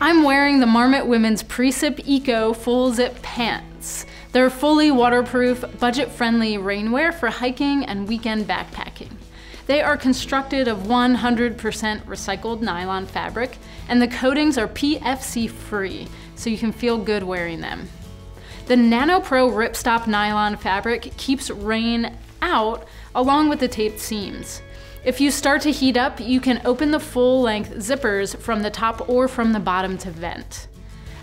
I'm wearing the Marmot Women's Precip Eco Full Zip Pants. They're fully waterproof, budget-friendly rainwear for hiking and weekend backpacking. They are constructed of 100% recycled nylon fabric, and the coatings are PFC free, so you can feel good wearing them. The NanoPro ripstop nylon fabric keeps rain out along with the taped seams. If you start to heat up, you can open the full length zippers from the top or from the bottom to vent.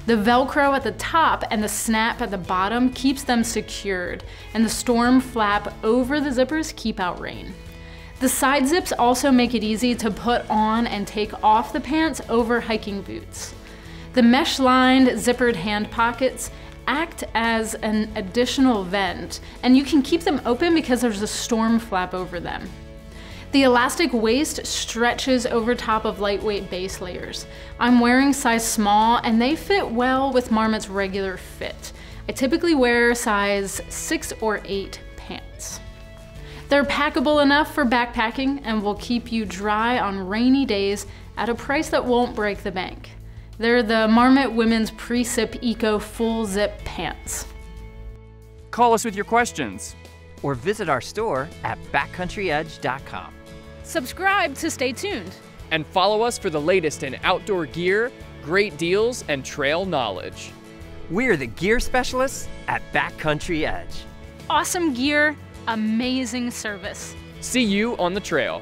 The Velcro at the top and the snap at the bottom keeps them secured, and the storm flap over the zippers keep out rain. The side zips also make it easy to put on and take off the pants over hiking boots. The mesh-lined zippered hand pockets act as an additional vent, and you can keep them open because there's a storm flap over them. The elastic waist stretches over top of lightweight base layers. I'm wearing size small and they fit well with Marmot's regular fit. I typically wear size 6 or 8 pants. They're packable enough for backpacking and will keep you dry on rainy days at a price that won't break the bank. They're the Marmot Women's Precip Eco Full Zip Pants. Call us with your questions. Or visit our store at backcountryedge.com. Subscribe to stay tuned. And follow us for the latest in outdoor gear, great deals, and trail knowledge. We're the gear specialists at Backcountry Edge. Awesome gear, amazing service. See you on the trail.